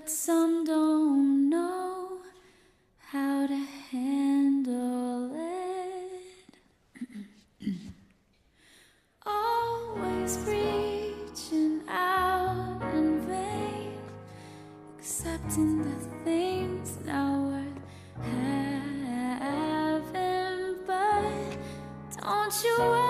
But some don't know how to handle it. Always reaching out in vain, accepting the things not worth having. But don't you